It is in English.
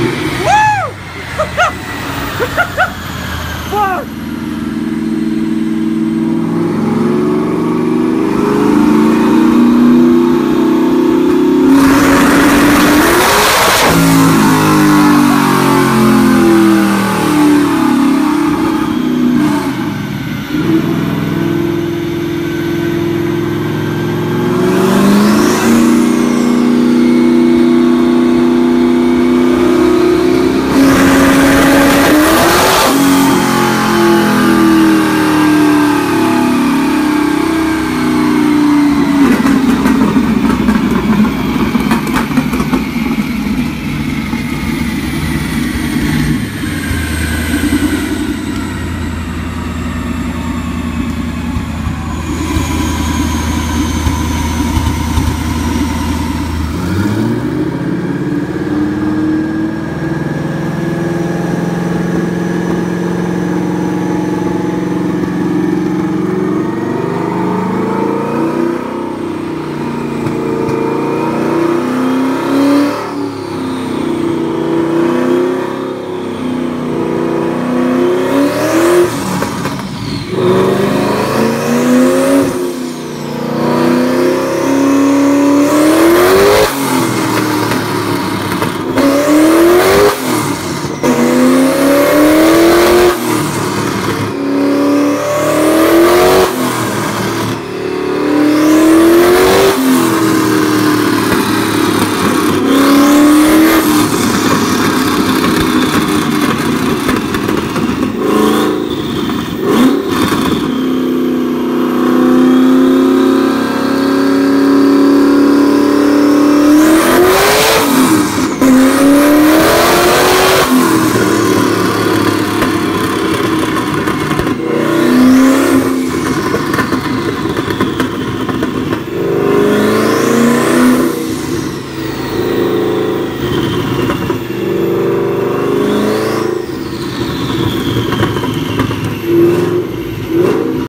Woo! Fuck!